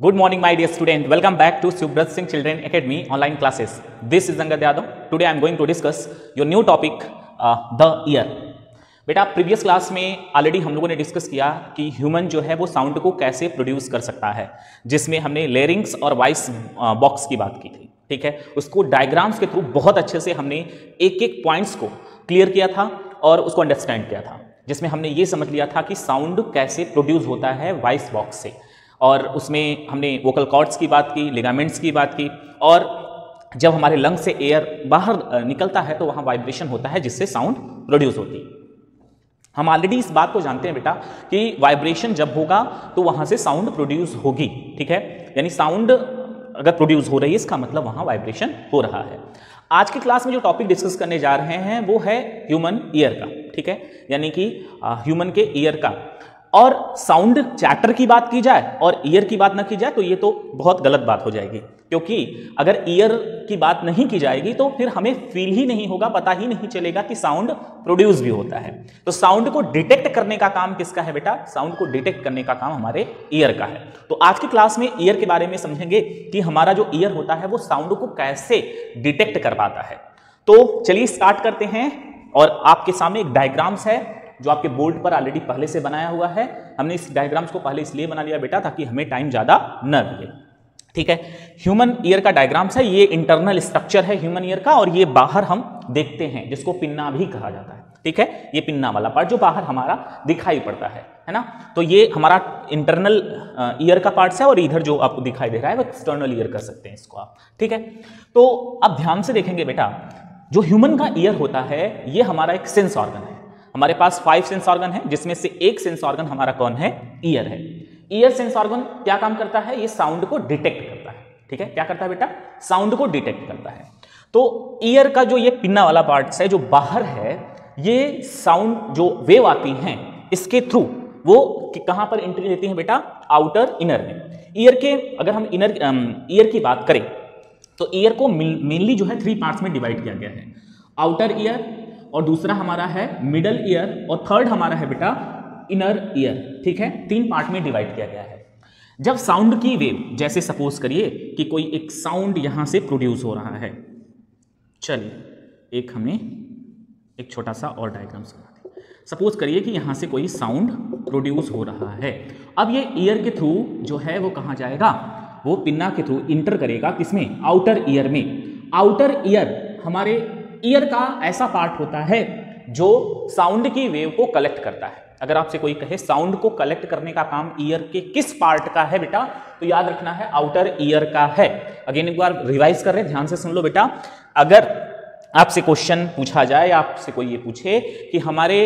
Good morning, my dear student. Welcome back to Subrat Singh Children Academy online classes. This is Angad. Today I am going to discuss your new topic, uh, the ear. बेटा previous class में already हम लोगों ने discuss किया कि human जो है वो साउंड को कैसे प्रोड्यूस कर सकता है जिसमें हमने लेरिंग्स और वॉइस बॉक्स की बात की थी ठीक है उसको डायग्राम्स के थ्रू बहुत अच्छे से हमने एक एक पॉइंट्स को क्लियर किया था और उसको अंडरस्टैंड किया था जिसमें हमने ये समझ लिया था कि साउंड कैसे प्रोड्यूस होता है वॉइस बॉक्स से और उसमें हमने वोकल कॉर्ड्स की बात की लिगामेंट्स की बात की और जब हमारे लंग से एयर बाहर निकलता है तो वहाँ वाइब्रेशन होता है जिससे साउंड प्रोड्यूस होती है। हम ऑलरेडी इस बात को जानते हैं बेटा कि वाइब्रेशन जब होगा तो वहाँ से साउंड प्रोड्यूस होगी, ठीक है? यानी साउंड अगर प्रोड्यूस हो रही है, इसका मतलब वहाँ वाइब्रेशन हो रहा है। आज की क्लास में जो टॉपिक डिस्कस करने जा रहे हैं वो है ह्यूमन ईयर का, ठीक है? यानी कि ह्यूमन के ईयर का। और साउंड चैटर की बात की जाए और ईयर की बात ना की जाए तो ये तो बहुत गलत बात हो जाएगी। क्योंकि अगर ईयर की बात नहीं की जाएगी तो फिर हमें फील ही नहीं होगा, पता ही नहीं चलेगा कि साउंड प्रोड्यूस भी होता है। तो साउंड को डिटेक्ट करने का काम किसका है बेटा? साउंड को डिटेक्ट करने का काम हमारे ईयर का है। तो आज की क्लास में ईयर के बारे में समझेंगे कि हमारा जो ईयर होता है, वो साउंड को कैसे डिटेक्ट कर पाता है। तो चलिए स्टार्ट करते हैं और आपके सामने एक डायग्राम्स है। जो आपके बोर्ड पर ऑलरेडी पहले से बनाया हुआ है। हमने इस डायग्राम्स को पहले इसलिए बना लिया बेटा ताकि हमें टाइम ज़्यादा न लगे। ठीक है? ह्यूमन ईयर का डायग्राम्स है, ये इंटरनल स्ट्रक्चर है ह्यूमन ईयर का और ये बाहर हम देखते हैं, जिसको पिन्ना भी कहा जाता है। ठीक है? ये पिन्ना वाला पार्ट जो बाहर हमारा दिखाई पड़ता है है ना? तो ये हमारा इंटरनल ईयर का पार्ट है और इधर जो आपको दिखाई दे रहा है, वो एक्सटर्नल ईयर कर सकते हैं इसको आप। ठीक है? तो अब ध्यान से देखेंगे बेटा, जो ह्यूमन का ईयर होता है, ये हमारा एक सेंस ऑर्गन है। हमारे पास फाइव सेंस ऑर्गन है, जिसमें से एक सेंस ऑर्गन हमारा कौन है? ईयर है। ईयर सेंस ऑर्गन क्या काम करता है? ये साउंड को डिटेक्ट करता है। ठीक है? क्या करता है बेटा? साउंड को डिटेक्ट करता है। तो ईयर का जो ये पिन्ना वाला पार्ट है, जो बाहर है, ये साउंड जो वेव आती हैं, इसके थ्रू वो कि कहाँ पर एंट्री लेती हैं बेटा? आउटर इनर में। ईयर के, अगर हम इनर ईयर की बात करें तो ईयर को मेनली जो है थ्री पार्ट्स में डिवाइड किया गया है। आउटर ईयर और दूसरा हमारा है मिडल ईयर और थर्ड हमारा है बेटा इनर ईयर ठीक है? तीन पार्ट में डिवाइड किया गया है। जब साउंड की वेव जैसे सपोज़ करिए कि कोई एक साउंड यहाँ से प्रोड्यूस हो रहा है। चलिए, एक हमने एक छोटा सा और डायग्राम बना सपोज़ करिए कि यहाँ से कोई साउंड प्रोड्यूस हो रहा है। अब ये ईयर के थ्रू जो है, वो कहाँ जाएगा? वो पिन्ना के थ्रू इंटर करेगा किसमें? आउटर ईयर में। आउटर ईयर हमारे ईयर का ऐसा पार्ट होता है जो साउंड की वेव को कलेक्ट करता है। अगर आपसे कोई कहे साउंड को कलेक्ट करने का काम ईयर के किस पार्ट का है बेटा? तो याद रखना है आउटर ईयर का है। अगेन एक बार रिवाइज कर रहे ध्यान से सुन लो बेटा। अगर आपसे क्वेश्चन पूछा जाए, आपसे कोई ये पूछे कि हमारे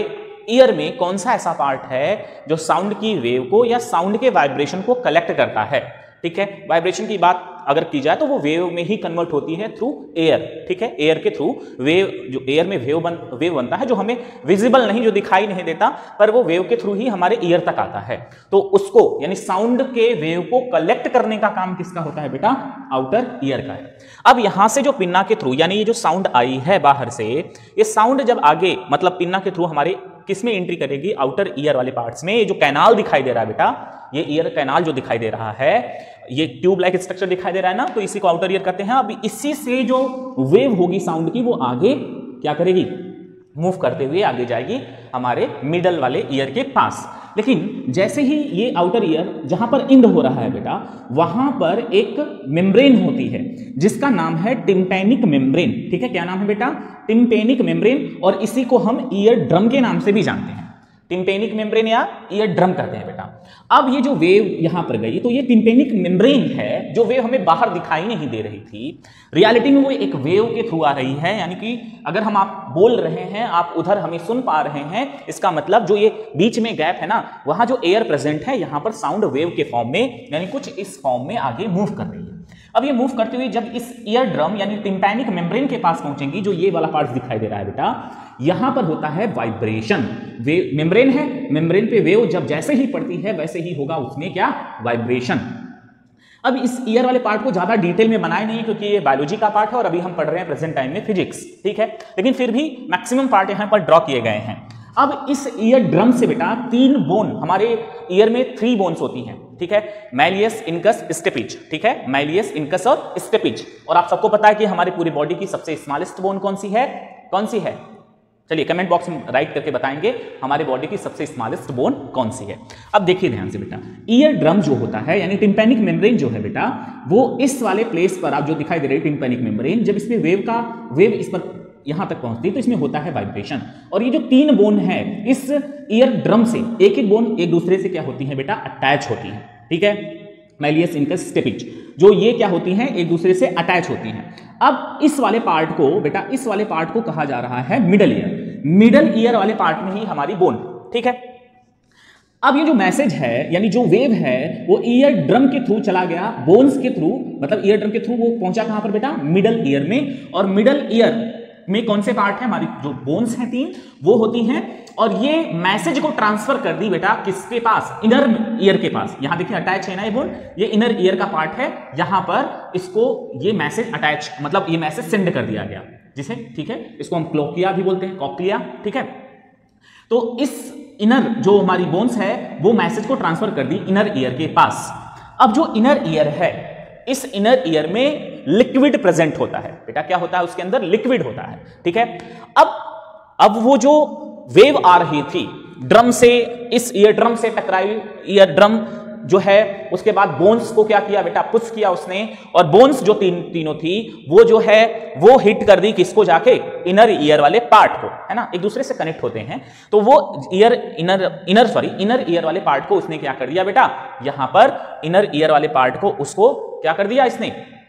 ईयर में कौन सा ऐसा पार्ट है जो साउंड की वेव को या साउंड के वाइब्रेशन को कलेक्ट करता है। ठीक है? वाइब्रेशन की बात अगर की जाए तो वो वेव में ही कन्वर्ट होती है थ्रू एयर ठीक है? एयर के थ्रू वेव जो एयर में वेव बन वेव बनता है, जो हमें विजिबल नहीं, जो दिखाई नहीं देता, पर वो वेव के थ्रू ही हमारे ईयर तक आता है। तो उसको, यानी साउंड के वेव को कलेक्ट करने का काम किसका होता है बेटा? आउटर ईयर का है। अब यहाँ से जो पिन्ना के थ्रू यानी ये जो साउंड आई है बाहर से, ये साउंड जब आगे मतलब पिन्ना के थ्रू हमारे किसमें एंट्री करेगी? आउटर ईयर वाले पार्ट्स में। ये जो कैनाल दिखाई दे रहा है बेटा, ये ईयर कैनाल जो दिखाई दे रहा है, ये ट्यूब लाइक स्ट्रक्चर दिखाई दे रहा है ना तो इसी को आउटर ईयर कहते हैं। अब इसी से जो वेव होगी साउंड की, वो आगे क्या करेगी? मूव करते हुए आगे जाएगी हमारे मिडल वाले ईयर के पास। लेकिन जैसे ही ये आउटर ईयर जहाँ पर इंड हो रहा है बेटा, वहाँ पर एक मेम्ब्रेन होती है, जिसका नाम है टिम्पेनिक मेम्ब्रेन ठीक है, क्या नाम है बेटा? टिम्पेनिक मेम्ब्रेन और इसी को हम ईयर ड्रम के नाम से भी जानते हैं। टिम्पेनिक मेम्ब्रेन या ईयर ड्रम कहते हैं बेटा। अब ये जो वेव यहाँ पर गई तो ये टिम्पेनिक मेम्ब्रेन है, जो वेव हमें बाहर दिखाई नहीं दे रही थी। रियलिटी में वो एक वेव के थ्रू आ रही है, यानी कि अगर हम आप बोल रहे हैं, आप उधर हमें सुन पा रहे हैं, इसका मतलब जो ये बीच में गैप है ना, वहाँ जो एयर प्रेजेंट है, यहाँ पर साउंड वेव के फॉर्म में, यानी कुछ इस फॉर्म में आगे मूव कर रही है। अब ये मूव करते हुए जब इस ईयर ड्रम यानी टिम्पैनिक मेम्ब्रेन के पास पहुंचेंगी, जो ये वाला पार्ट दिखाई दे रहा है बेटा यहाँ पर होता है वाइब्रेशन वेव मेम्ब्रेन है मेम्ब्रेन पे वेव जब जैसे ही पड़ती है, वैसे ही होगा उसमें क्या? वाइब्रेशन अब इस ईयर वाले पार्ट को ज़्यादा डिटेल में बनाए नहीं, क्योंकि ये बायोलॉजी का पार्ट है और अभी हम पढ़ रहे हैं प्रेजेंट टाइम में फिजिक्स ठीक है? लेकिन फिर भी मैक्सिमम पार्ट यहाँ पर ड्रॉ किए गए हैं। अब इस ईयर ड्रम से बेटा तीन बोन हमारे ईयर में थ्री बोन्स होती हैं, ठीक है? मैलियस इनकस स्टेपिज ठीक है? मैलियस इनकस और स्टेपिज और आप सबको पता है कि हमारी पूरी बॉडी की सबसे स्मॉलेस्ट बोन कौन सी है? कौन सी है? चलिए कमेंट बॉक्स में राइट करके बताएँगे, हमारे बॉडी की सबसे स्मॉलेस्ट बोन कौन सी है। अब देखिए ध्यान से बेटा ईयर ड्रम जो होता है, यानी टिम्पैनिक मेम्ब्रेन जो है बेटा, वो इस वाले प्लेस पर, आप जो दिखाई दे रहे हैं टिम्पैनिक मेम्ब्रेन जब इसमें वेव का वेव इस पर यहाँ तक पहुँचती है तो इसमें होता है वाइब्रेशन और ये जो तीन बोन है, इस ईयर ड्रम से, एक एक बोन एक दूसरे से क्या होती है बेटा अटैच होती है। ठीक है? मैलियस इनकस स्टेपिज जो ये क्या होती हैं, एक दूसरे से अटैच होती हैं। अब इस वाले पार्ट को, बेटा, इस वाले पार्ट को कहा जा रहा है मिडल ईयर मिडल ईयर वाले पार्ट में ही हमारी बोन ठीक है? अब ये जो मैसेज है, यानी जो वेव है, वो ईयर ड्रम के थ्रू चला गया बोन्स के थ्रू मतलब ईयर ड्रम के थ्रू वो पहुँचा कहाँ पर बेटा? मिडल ईयर में, और मिडल ईयर में कौन से पार्ट है? हमारी जो बोन्स हैं तीन, वो होती हैं। और ये मैसेज को ट्रांसफ़र कर दी बेटा किसके पास? इनर ईयर के पास। यहाँ देखिए अटैच है ना ये बोन ये इनर ईयर का पार्ट है। यहाँ पर इसको ये मैसेज अटैच मतलब ये मैसेज सेंड कर दिया गया। जिसे, ठीक है? इसको हम क्लोकिया भी बोलते हैं कॉकलिया ठीक है? तो इस इनर जो हमारी बोन्स है, वो मैसेज को ट्रांसफ़र कर दी इनर ईयर के पास। अब जो इनर ईयर है, इस इनर ईयर में लिक्विड प्रेजेंट होता है। बेटा, क्या होता है? उसके अंदर लिक्विड होता है। ठीक है? अब अब वो जो वेव आ रही थी, ड्रम से, इस ईयर ड्रम से टकराई ईयर ड्रम जो है, उसके बाद बोन्स को क्या किया बेटा? पुश किया उसने। और बोन्स जो तीन, तीनों थी, वो जो है, वो हिट कर दी किसको जाके? इनर ईयर वाले पार्ट को, है ना? एक दूसरे से कनेक्ट होते हैं। तो वो ear, inner inner, sorry, inner ear वाले पार्ट को उसने क्या कर दिया बेटा? यहाँ पर इनर ईयर वाले पार्ट को उसको क्या कर दिया इसने?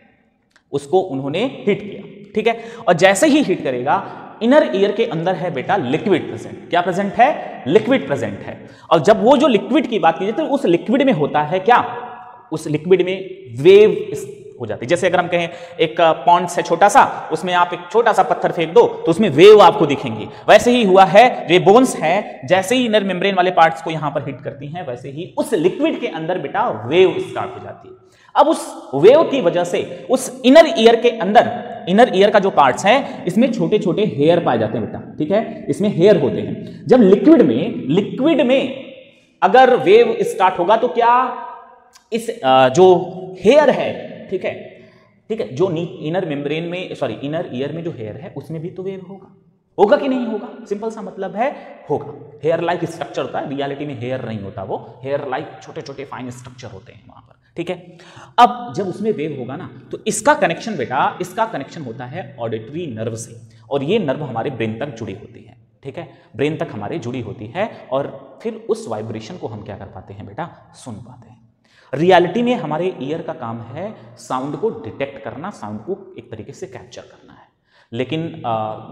उसको उन्होंने हिट किया, ठीक है? और जैसे ही हिट करेगा इनर ईयर के अंदर है बेटा लिक्विड प्रेजेंट क्या प्रेजेंट है? लिक्विड प्रेजेंट है। और जब वो जो लिक्विड की बात की जाए तो उस लिक्विड में होता है क्या? उस लिक्विड में वेव हो जाती है। जैसे अगर हम कहें, एक पॉन्ड है छोटा सा, उसमें आप एक छोटा सा पत्थर फेंक दो तो उसमें वेव आपको दिखेंगी। वैसे ही हुआ है जो बोन्स है, जैसे ही इनर मेम्ब्रेन वाले पार्ट्स को यहाँ पर हिट करती हैं, वैसे ही उस लिक्विड के अंदर बेटा वेव स्टार्ट हो जाती है। अब उस वेव की वजह से उस इनर ईयर के अंदर इनर ईयर का जो पार्ट्स है, इसमें छोटे छोटे हेयर पाए जाते हैं बेटा, ठीक है? इसमें हेयर होते हैं। जब लिक्विड में लिक्विड में अगर वेव स्टार्ट होगा तो क्या? इस जो हेयर है, ठीक है? ठीक है, जो इनर मेम्ब्रेन में सॉरी इनर ईयर में जो हेयर है, उसमें भी तो वेव होगा। होगा कि नहीं होगा? सिंपल सा मतलब है, होगा। हेयर लाइक स्ट्रक्चर होता है रियलिटी में हेयर नहीं होता वो। हेयर लाइक छोटे छोटे फाइन स्ट्रक्चर होते हैं वहाँ पर, ठीक है? अब जब उसमें वेव होगा ना तो इसका कनेक्शन बेटा, इसका कनेक्शन होता है ऑडिटरी नर्व से, और ये नर्व हमारे ब्रेन तक जुड़ी होती है, ठीक है? ब्रेन तक हमारे जुड़ी होती है, और फिर उस वाइब्रेशन को हम क्या कर पाते हैं बेटा? सुन पाते हैं। रियलिटी में हमारे ईयर का काम है साउंड को डिटेक्ट करना साउंड को एक तरीके से कैप्चर करना है। लेकिन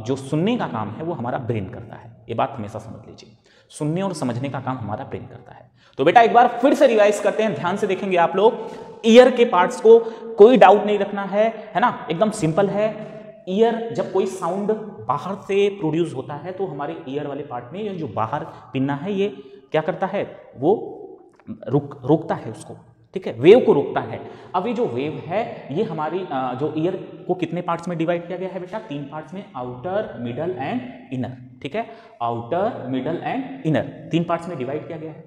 जो सुनने का काम है वो हमारा ब्रेन करता है। ये बात हमेशा समझ लीजिए। सुनने और समझने का काम हमारा ब्रेन करता है। तो बेटा एक बार फिर से रिवाइज करते हैं, ध्यान से देखेंगे आप लोग। ईयर के पार्ट्स को कोई डाउट नहीं रखना है है ना? एकदम सिंपल है। ईयर जब कोई साउंड बाहर से प्रोड्यूस होता है तो हमारे ईयर वाले पार्ट में जो बाहर पिन्ना है, ये क्या करता है? वो रुक, रोकता है उसको। ठीक है? वेव को रोकता है। अब ये जो वेव है, ये हमारी जो ईयर को कितने पार्ट्स में डिवाइड किया गया है बेटा? तीन पार्ट्स में आउटर मिडल एंड इनर ठीक है? आउटर मिडल एंड इनर तीन पार्ट्स में डिवाइड किया गया है।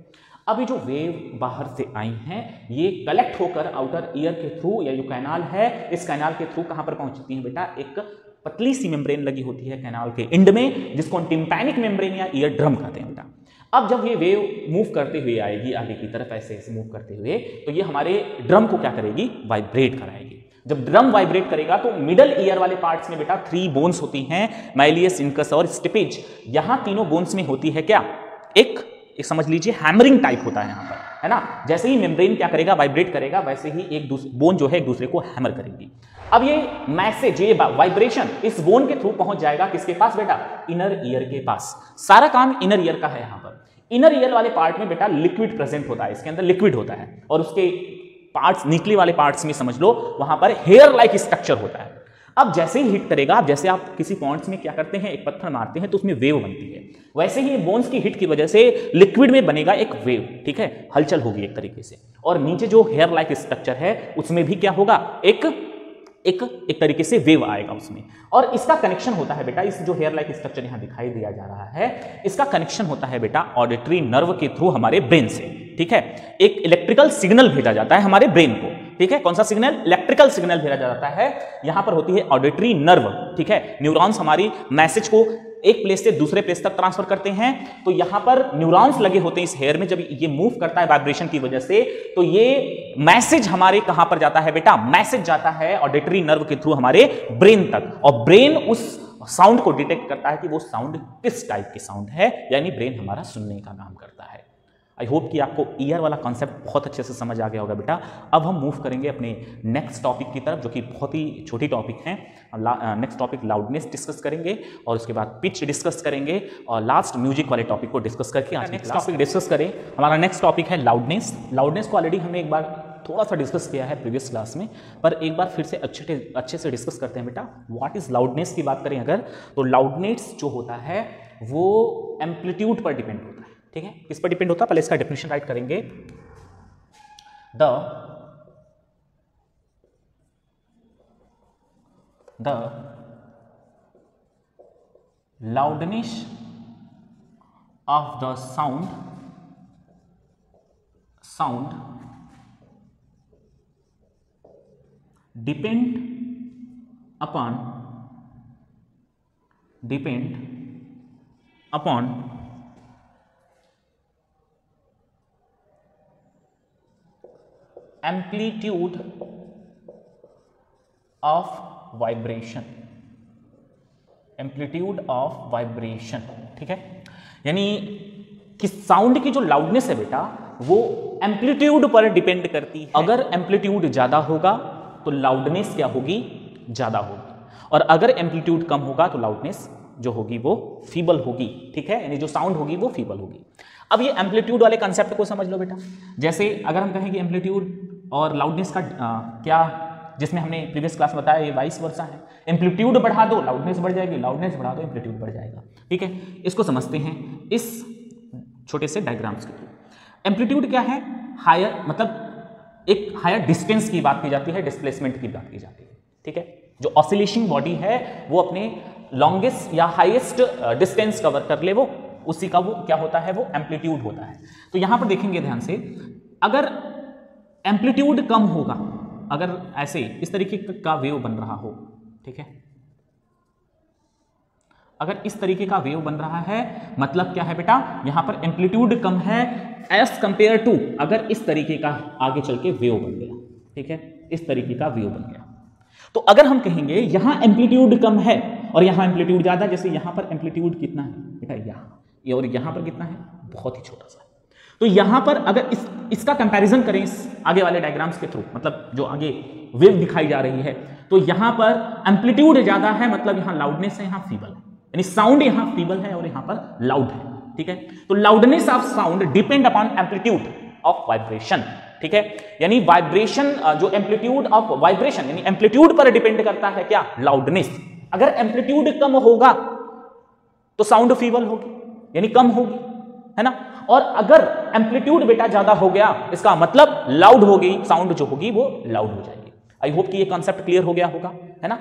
अब ये जो वेव बाहर से आई हैं, ये कलेक्ट होकर आउटर ईयर के थ्रू या जो कैनाल है, इस कैनाल के थ्रू कहाँ पर पहुँचती है बेटा? एक पतली सी मेम्ब्रेन लगी होती है कैनाल के एंड में, जिसको हम टिम्पैनिक मेम्ब्रेन या ईयर ड्रम कहते हैं बेटा। अब जब ये वेव मूव करते हुए आएगी, आगे की तरफ़ ऐसे ऐसे मूव करते हुए तो ये हमारे ड्रम को क्या करेगी? वाइब्रेट कराएगी। जब ड्रम वाइब्रेट करेगा तो मिडल ईयर वाले पार्ट्स में बेटा थ्री बोन्स होती हैं माइलियस इनकस और स्टिपेज यहाँ तीनों बोन्स में होती है क्या? एक एक समझ लीजिए हैमरिंग टाइप होता है यहाँ पर, है ना? जैसे ही मेम्ब्रेन क्या करेगा? वाइब्रेट करेगा, वैसे ही एक दूसरे बोन जो है एक दूसरे को हैमर करेगी। अब ये मैसेज ये वाइब्रेशन इस बोन के थ्रू पहुँच जाएगा किसके पास बेटा? इनर ईयर के पास। सारा काम इनर ईयर का है यहाँ इनर ईयर वाले पार्ट में बेटा लिक्विड प्रेजेंट होता है, इसके अंदर लिक्विड होता है। और उसके पार्ट्स निकली वाले पार्ट्स में समझ लो, वहाँ पर हेयर लाइक स्ट्रक्चर होता है। अब जैसे ही हिट करेगा, अब जैसे आप किसी पॉइंट्स में क्या करते हैं, एक पत्थर मारते हैं तो उसमें वेव बनती है। वैसे ही बोन्स की हिट की वजह से लिक्विड में बनेगा एक वेव ठीक है? हलचल होगी एक तरीके से। और नीचे जो हेयर लाइक स्ट्रक्चर है, उसमें भी क्या होगा? एक एक एक तरीके से वेव आएगा उसमें। और इसका कनेक्शन होता है बेटा, इस जो हेयर लाइक स्ट्रक्चर यहाँ दिखाई दिया जा रहा है, इसका कनेक्शन होता है बेटा ऑडिटरी नर्व के थ्रू हमारे ब्रेन से, ठीक है? एक इलेक्ट्रिकल सिग्नल भेजा जाता है हमारे ब्रेन को, ठीक है? कौन सा सिग्नल इलेक्ट्रिकल सिग्नल भेजा जाता है। यहाँ पर होती है ऑडिटरी नर्व ठीक है? न्यूरॉन्स हमारी मैसेज को एक प्लेस से दूसरे प्लेस तक ट्रांसफ़र करते हैं तो यहाँ पर न्यूरॉन्स लगे होते हैं इस हेयर में जब ये मूव करता है वाइब्रेशन की वजह से तो ये मैसेज हमारे कहाँ पर जाता है बेटा? मैसेज जाता है ऑडिटरी नर्व के थ्रू हमारे ब्रेन तक। और ब्रेन उस साउंड को डिटेक्ट करता है कि वो साउंड किस टाइप के साउंड है, यानी ब्रेन हमारा सुनने का काम करता है। आई होप कि आपको ईयर वाला कॉन्सेप्ट बहुत अच्छे से समझ आ गया होगा बेटा। अब हम मूव करेंगे अपने नेक्स्ट टॉपिक की तरफ़ जो कि बहुत ही छोटी टॉपिक है। नेक्स्ट टॉपिक लाउडनेस डिस्कस करेंगे और उसके बाद पिच डिस्कस करेंगे और लास्ट म्यूज़िक वाले टॉपिक को डिस्कस करके आज नेक्स्ट टॉपिक डिस्कस करें। हमारा नेक्स्ट टॉपिक है लाउडनेस लाउडनेस को ऑलरेडी हमने एक बार थोड़ा सा डिस्कस किया है प्रीवियस क्लास में पर एक बार फिर से अच्छे अच्छे से डिस्कस करते हैं बेटा। व्हाट इज़ लाउडनेस की बात करें अगर तो लाउडनेस जो होता है वो एम्पलीट्यूड पर डिपेंड होता है। ठीक है? किस पर डिपेंड होता है, पहले इसका डेफिनेशन राइट करेंगे। The the loudness of the sound sound depend upon depend upon amplitude of vibration amplitude of vibration ठीक है? यानी कि साउंड की जो लाउडनेस है बेटा, वो एम्पलीट्यूड पर डिपेंड करती है। अगर एम्पलीट्यूड ज़्यादा होगा तो लाउडनेस क्या होगी? ज़्यादा होगी। और अगर एम्पलीट्यूड कम होगा तो लाउडनेस जो होगी, वो फीबल होगी। ठीक है? यानी जो साउंड होगी, वो फीबल होगी। अब ये एम्पलीट्यूड वाले कंसेप्ट को समझ लो बेटा। जैसे अगर हम कहें कि एम्पलीट्यूड और लाउडनेस का आ, क्या जिसमें हमने प्रीवियस क्लास बताया ये वाइस वर्षा है। एम्पलीट्यूड बढ़ा दो लाउडनेस बढ़ जाएगी लाउडनेस बढ़ा दो एम्पलीट्यूड बढ़ जाएगा। ठीक है? इसको समझते हैं इस छोटे से डायग्राम्स के थ्रू। एम्पलीट्यूड क्या है? हायर मतलब एक हायर डिस्टेंस की बात की जाती है डिस्प्लेसमेंट की बात की जाती है। ठीक है? जो ऑसिलेशन बॉडी है वो अपने लॉन्गेस्ट या हाईएस्ट डिस्टेंस कवर कर ले वो उसी का वो क्या होता है? वो एम्पलीट्यूड होता है। तो यहाँ पर देखेंगे ध्यान से अगर एम्पलीट्यूड कम होगा। अगर ऐसे इस तरीके का वेव बन रहा हो, ठीक है? अगर इस तरीके का वेव बन रहा है मतलब क्या है बेटा? यहाँ पर एम्पलीट्यूड कम है एज कंपेयर टू अगर इस तरीके का आगे चल के वेव बन गया, ठीक है? इस तरीके का वेव बन गया। तो अगर हम कहेंगे, यहाँ एम्पलीट्यूड कम है, और यहाँ एम्पलीट्यूड ज़्यादा, जैसे यहाँ पर एम्पलीट्यूड कितना है? बेटा यहाँ और यहाँ पर कितना है? बहुत ही छोटा सा तो यहाँ पर अगर इस, इसका कंपैरिजन करें इस आगे वाले डायग्राम्स के थ्रू मतलब जो आगे वेव दिखाई जा रही है तो यहाँ पर एम्पलीट्यूड ज़्यादा है मतलब यहाँ लाउडनेस है, यहाँ फीबल है। यानी साउंड यहाँ फीबल है और यहाँ पर लाउड है, ठीक है? तो loudness of sound depend upon amplitude of vibration ठीक है? यानी वाइब्रेशन जो एम्पलीट्यूड ऑफ़ वाइब्रेशन यानी एम्पलीट्यूड पर डिपेंड करता है क्या? लाउडनेस अगर एम्पलीट्यूड कम होगा तो साउंड फीबल होगी, यानी कम होगी, है ना? और अगर एम्पलीट्यूड बेटा ज़्यादा हो गया, इसका मतलब लाउड होगी साउंड जो होगी वो लाउड हो जाएगी। आई होप कि ये कॉन्सेप्ट क्लियर हो गया होगा, है ना?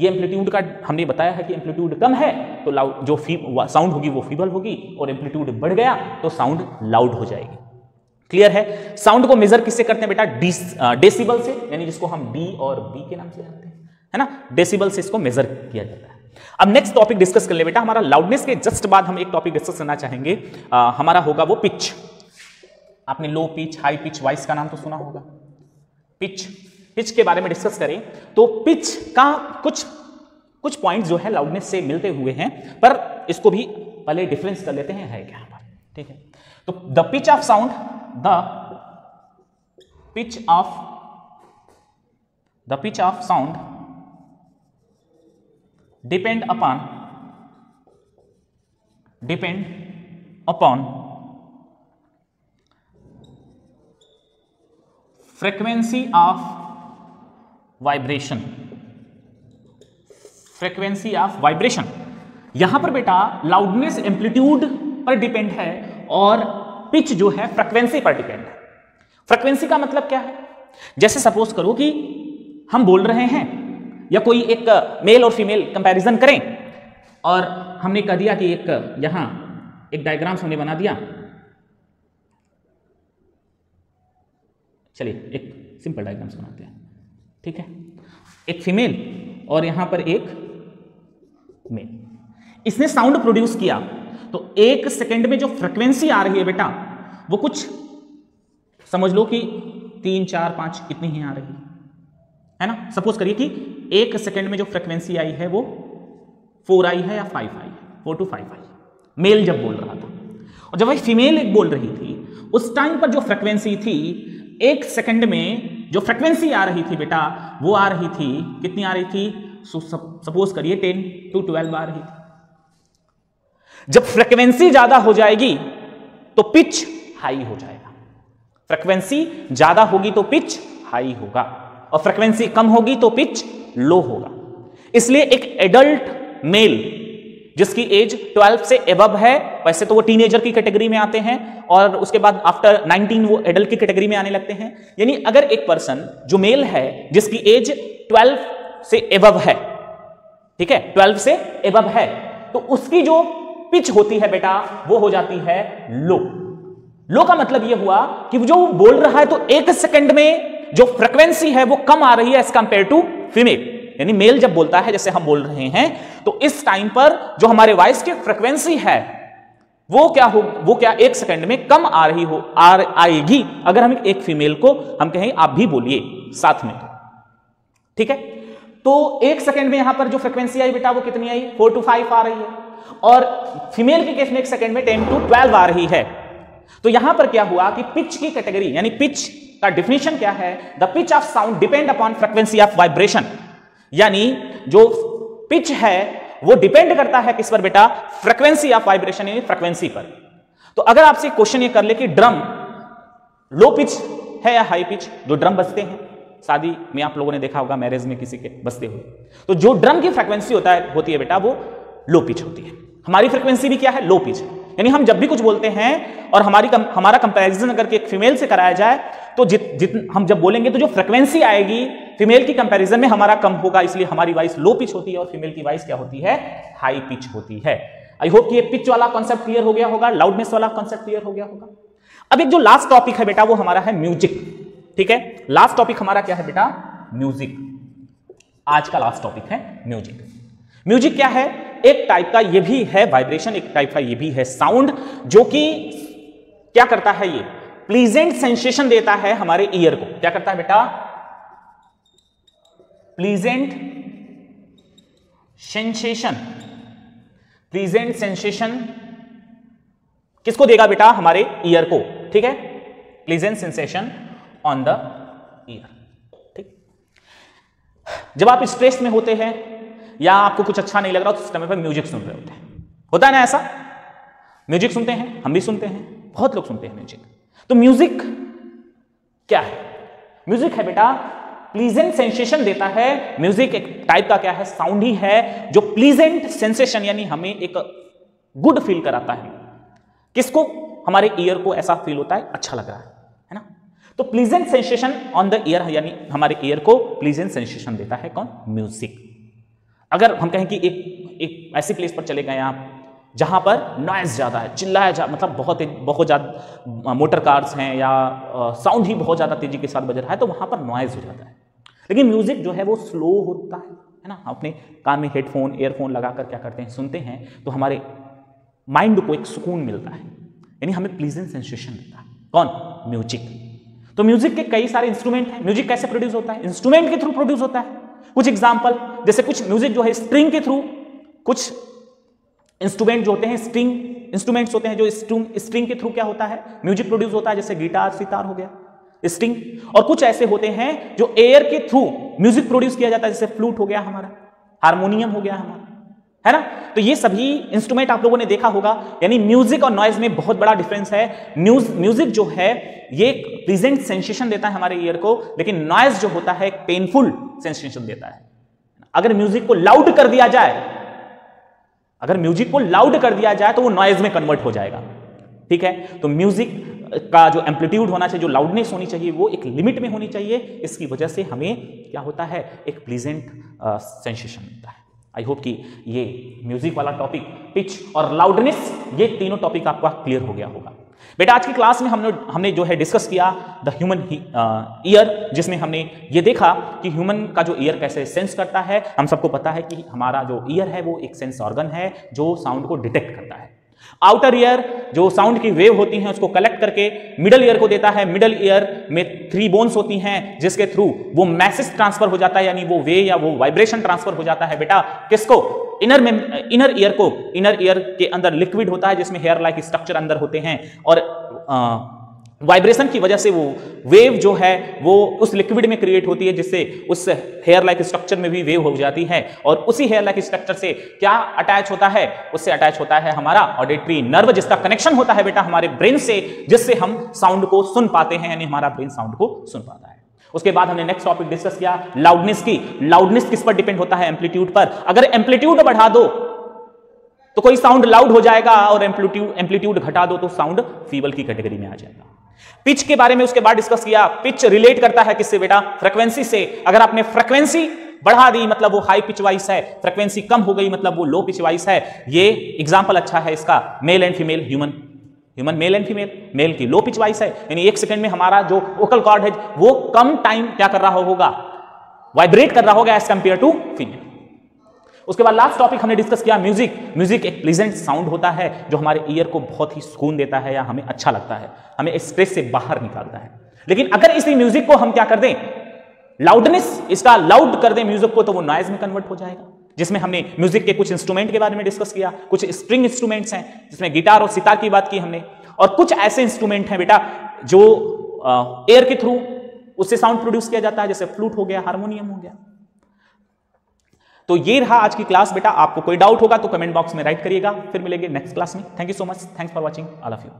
ये एम्पलीट्यूड का हमने बताया है कि एम्पलीट्यूड कम है तो लाउड जो साउंड होगी वो फीबल होगी, और एम्पलीट्यूड बढ़ गया तो साउंड लाउड हो जाएगी। क्लियर है? साउंड को मेजर किससे करते हैं बेटा? डेसिबल से, यानी जिसको हम डी और बी के नाम से जानते हैं, है ना? डेसिबल से इसको मेजर किया जाता है। अब नेक्स्ट टॉपिक डिस्कस कर ले बेटा हमारा लाउडनेस के जस्ट बाद हम एक टॉपिक डिस्कस करना चाहेंगे। आ, हमारा होगा वो पिच आपने low pitch high pitch voice का नाम तो सुना होगा। पिच पिच के बारे में डिस्कस करें तो पिच का कुछ कुछ पॉइंट जो है लाउडनेस से मिलते हुए हैं पर इसको भी पहले डिफरेंस कर लेते हैं है क्या पर? ठीक है। तो the pitch of sound the pitch of the pitch of sound depend upon depend upon frequency of vibration frequency of vibration यहाँ पर बेटा लाउडनेस एम्पलीट्यूड पर डिपेंड है और पिच जो है फ्रीक्वेंसी पर डिपेंड है। फ्रीक्वेंसी का मतलब क्या है? जैसे सपोज़ करो कि हम बोल रहे हैं या कोई एक मेल और फीमेल कंपैरिजन करें। और हमने कह दिया कि एक, यहाँ एक डायग्राम्स हमने बना दिया। चलिए, एक सिंपल डायग्राम्स बनाते हैं। ठीक है? एक फीमेल और यहाँ पर एक मेल इसने साउंड प्रोड्यूस किया। तो एक सेकंड में जो फ्रिक्वेंसी आ रही है बेटा, वो कुछ समझ लो कि तीन, चार, पाँच कितनी ही आ रही है। ना? सपोज़ करिए कि एक सेकेंड में जो फ्रिक्वेंसी आई है वो फोर आई है या फाइव आई है? Four to five I mail जब बोल रहा था। और जब वही फीमेल एक बोल रही थी, उस टाइम पर जो फ्रिक्वेंसी थी, एक सेकंड में जो फ्रिक्वेंसी आ रही थी बेटा, वो आ रही थी, कितनी आ रही थी? सपोज़ करिए टेन टू ट्वेल्व आ रही थी। जब फ्रिक्वेंसी ज़्यादा हो जाएगी तो पिच हाई हो जाएगा। फ्रिक्वेंसी ज़्यादा होगी तो पिच हाई होगा। और फ्रिक्वेंसी कम होगी तो पिच लो होगा। इसलिए एक एडल्ट मेल जिसकी एज 12 से एबब है, वैसे तो वो टीनेजर की कैटेगरी में आते हैं, और उसके बाद आफ्टर 19 वो एडल्ट की कैटेगरी में आने लगते हैं। यानी अगर एक पर्सन जो मेल है, जिसकी एज 12 से एबब है, ठीक है 12 से एबब है तो उसकी जो पिच होती है बेटा, वो हो जाती है लो। लो का मतलब ये हुआ कि जो बोल रहा है तो एक सेकंड में जो फ्रिक्वेंसी है, वो कम आ रही है एज कंपेयर टू फीमेल यानी मेल जब बोलता है, जैसे हम बोल रहे हैं तो इस टाइम पर जो हमारे वॉइस की फ्रिक्वेंसी है, वो क्या हो, वो क्या एक सेकंड में कम आ रही हो, आ, आएगी? अगर हम एक फीमेल को, हम कहें, आप भी बोलिए, साथ में। ठीक है? तो एक सेकंड में यहाँ पर जो फ्रिक्वेंसी आई बेटा, वो कितनी आई? फोर टू फाइव आ रही है। और फीमेल के केस में एक सेकंड में टेन टू ट्वेल्व आ रही है। तो यहाँ पर क्या हुआ कि पिच की कैटेगरी यानी पिच का डिफिनेशन क्या है? The pitch of sound depend upon frequency of vibration यानी जो पिच है, वो डिपेंड करता है किस पर बेटा? फ्रिक्वेंसी ऑफ़ वाइब्रेशन यानी फ्रिक्वेंसी पर। तो अगर आपसे क्वेश्चन ये कर ले कि ड्रम लो पिच है या हाई पिच जो ड्रम बजते हैं, शादी में आप लोगों ने देखा होगा मैरिज में किसी के बजते हुए। तो जो ड्रम की फ्रिक्वेंसी होता है, होती है बेटा, वो लो पिच होती है। हमारी फ्रिक्वेंसी भी क्या है? लो पिच है। यानी हम जब भी कुछ बोलते हैं और हमारी कम, हमारा कंपैरिजन अगर एक फीमेल से कराया जाए तो जित जित हम जब बोलेंगे तो जो फ्रिक्वेंसी आएगी फीमेल की कंपैरिजन में हमारा कम होगा इसलिए हमारी वॉइस लो पिच होती है और फीमेल की वॉइस क्या होती है? हाई पिच होती है। आई होप कि ये पिच वाला कॉन्सेप्ट क्लियर हो गया होगा लाउडनेस वाला कॉन्सेप्ट क्लियर हो गया होगा। अब एक जो लास्ट टॉपिक है बेटा वो हमारा है म्यूज़िक ठीक है? लास्ट टॉपिक हमारा क्या है बेटा? म्यूज़िक आज का लास्ट टॉपिक है म्यूज़िक म्यूज़िक क्या है? एक टाइप का ये भी है वाइब्रेशन एक टाइप का ये भी है साउंड जो कि क्या करता है ये? प्लीजेंट सेंसेशन देता है हमारे ईयर को। क्या करता है बेटा? प्लीजेंट सेंसेशन प्लीजेंट सेंसेशन किसको देगा बेटा? हमारे ईयर को। ठीक है? Pleasant sensation on the ear ठीक? जब आप स्ट्रेस में होते हैं या आपको कुछ अच्छा नहीं लग रहा तो उस टाइम पर म्यूज़िक सुन रहे होते हैं। होता है ना ऐसा? म्यूज़िक सुनते हैं, हम भी सुनते हैं, बहुत लोग सुनते हैं म्यूज़िक तो म्यूज़िक क्या है? म्यूज़िक है बेटा प्लीजेंट सेंसेशन देता है। म्यूज़िक एक टाइप का क्या है? साउंड ही है, जो प्लीजेंट सेंसेशन यानी हमें एक गुड फील कराता है। किसको? हमारे ईयर को ऐसा फील होता है अच्छा लग रहा है है ना? तो pleasant sensation on the ear यानी हमारे ईयर को प्लीजेंट सेंसेशन देता है कौन? म्यूज़िक अगर हम कहें कि एक एक ऐसी प्लेस पर चले गए आप, जहाँ पर नॉइज़ ज़्यादा है, चिल्लाया जा मतलब बहुत बहुत ज़्यादा मोटर कार्स हैं या साउंड ही बहुत ज़्यादा तेज़ी के साथ बज रहा है तो वहाँ पर नॉइज़ हो जाता है। लेकिन म्यूज़िक जो है वो स्लो होता है है ना? अपने कान में हेडफोन एयरफोन लगा कर क्या करते हैं, सुनते हैं तो हमारे माइंड को एक सुकून मिलता है। यानी हमें प्लीजेंट सेंसेशन मिलता है। कौन? म्यूज़िक तो म्यूज़िक के कई सारे इंस्ट्रूमेंट हैं। म्यूज़िक कैसे प्रोड्यूस होता है? इंस्ट्रूमेंट के थ्रू प्रोड्यूस होता है। कुछ एग्ज़ाम्पल जैसे कुछ म्यूज़िक जो है स्ट्रिंग के थ्रू कुछ इंस्ट्रूमेंट जो होते हैं स्ट्रिंग इंस्ट्रूमेंट्स होते हैं जो स्ट्रिंग के थ्रू क्या होता है? म्यूज़िक प्रोड्यूस होता है, जैसे गिटार सितार हो गया स्ट्रिंग और कुछ ऐसे होते हैं जो एयर के थ्रू म्यूज़िक प्रोड्यूस किया जाता है, जैसे फ्लूट हो गया हमारा हारमोनियम हो गया हमारा. है ना? तो ये सभी इंस्ट्रूमेंट आप लोगों ने देखा होगा, यानी म्यूज़िक और नॉइज़ में बहुत बड़ा डिफरेंस है। न्यूज़ म्यूज़िक जो है, ये प्रेजेंट सेंसेशन देता है हमारे ईयर को, लेकिन नॉइज़ जो होता है पेनफुल सेंसेशन देता है। अगर म्यूज़िक को लाउड कर दिया जाए, अगर म्यूज़िक को लाउड कर दिया जाए तो वो नॉइज़ में कन्वर्ट हो जाएगा। ठीक है? तो म्यूज़िक का जो एम्पलीट्यूड होना चाहिए, जो लाउडनेस होनी चाहिए, वो एक लिमिट में होनी चाहिए। इसकी वजह से हमें क्या होता है? एक प्लीजेंट सेंसेशन मिलता है। आई होप कि ये म्यूज़िक वाला टॉपिक पिच और लाउडनेस ये तीनों टॉपिक आपका क्लियर हो गया होगा। बेटा, आज की क्लास में हमने हमने जो है डिस्कस किया द ह्यूमन ईयर जिसमें हमने ये देखा कि ह्यूमन का जो ईयर कैसे सेंस करता है। हम सबको पता है कि हमारा जो ईयर है, वो एक सेंस ऑर्गन है जो साउंड को डिटेक्ट करता है। आउटर ईयर जो साउंड की वेव होती है, उसको कलेक्ट करके मिडल ईयर को देता है। मिडल ईयर में थ्री बोन्स होती हैं, जिसके थ्रू वो मैसेज ट्रांसफ़र हो जाता है, यानी वो वे या वो वाइब्रेशन ट्रांसफ़र हो जाता है। बेटा, किसको? इनर में इनर ईयर को। इनर ईयर के अंदर लिक्विड होता है, जिसमें हेयर लाइक स्ट्रक्चर अंदर होते हैं। और वाइब्रेशन की वजह से वो वेव जो है, वो उस लिक्विड में क्रिएट होती है जिससे उस हेयर लाइक स्ट्रक्चर में भी वेव हो जाती है। और उसी हेयर लाइक स्ट्रक्चर से क्या अटैच होता है? उससे अटैच होता है हमारा ऑडिटरी नर्व जिसका कनेक्शन होता है बेटा हमारे ब्रेन से, जिससे हम साउंड को सुन पाते हैं, यानी हमारा ब्रेन साउंड को सुन पाता है। उसके बाद हमने नेक्स्ट टॉपिक डिस्कस किया लाउडनेस की। लाउडनेस किस पर डिपेंड होता है? एम्पलीट्यूड पर। अगर एम्पलीट्यूड बढ़ा दो तो कोई साउंड लाउड हो जाएगा, और एम्पलीट्यूड एम्पलीट्यूड घटा दो तो साउंड फीबल की कैटेगरी में आ जाएगा। पिच के बारे में उसके बाद डिस्कस किया। पिच रिलेट करता है किससे बेटा? फ्रीक्वेंसी से। अगर आपने फ्रीक्वेंसी बढ़ा दी मतलब वो हाई पिच वाइस है। फ्रीक्वेंसी कम हो गई मतलब वो लो पिच वाइस है। ये एग्जांपल अच्छा है इसका। Male and female human human male and female male की लो पिच वाइस है। यानी एक सेकंड में हमारा जो वोकल कॉर्ड है, वो कम टाइम क्या कर रहा होगा? वाइब्रेट कर रहा होगा एज कंपेयर टू फीमेल उसके बाद लास्ट टॉपिक हमने डिस्कस किया म्यूज़िक म्यूज़िक एक प्लीजेंट साउंड होता है, जो हमारे ईयर को बहुत ही सुकून देता है या हमें अच्छा लगता है. हमें स्ट्रेस से बाहर निकालता है. लेकिन अगर इसी म्यूज़िक को हम क्या कर दें? लाउडनेस इसका लाउड कर दें म्यूज़िक को तो वो नॉइज़ में कन्वर्ट हो जाएगा. जिसमें हमने म्यूज़िक के कुछ इंस्ट्रूमेंट के बारे में डिस्कस किया, कुछ स्ट्रिंग इंस्ट्रूमेंट्स हैं, जिसमें गिटार और सितार की बात की हमने. और कुछ ऐसे इंस्ट्रूमेंट हैं बेटा, जो एयर के थ्रू उससे साउंड प्रोड्यूस किया जाता है, जैसे फ्लूट हो गया हारमोनियम हो गया. तो ये रहा आज की क्लास बेटा। आपको कोई डाउट होगा तो कमेंट बॉक्स में राइट करिएगा। फिर मिलेंगे नेक्स्ट क्लास में। Thank you so much thanks for watching all of you